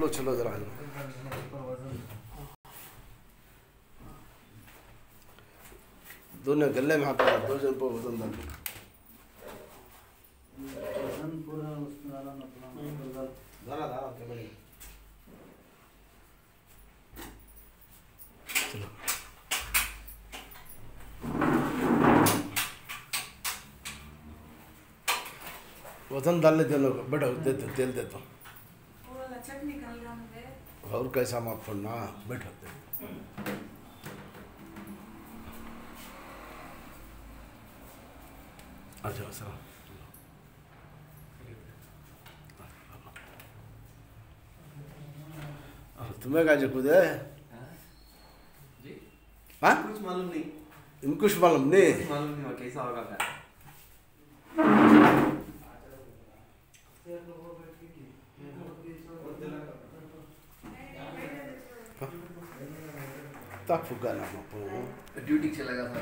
लो चलो जरा दोनों गले में हाथ दो जन पर वज़न डालो वज़न डाल ले दोनों बैठो, दे, दो, तेल दे दो चटनी निकाल रहा मुझे और कैसा माफ़ करना बैठो अच्छा सर तुम्हें क्या जो खुद है? जी? हाँ? कुछ मालूम नहीं। कुछ मालूम नहीं। मालूम नहीं कैसा होगा आपका तब फुगा ना ड्यूटी चला गया था।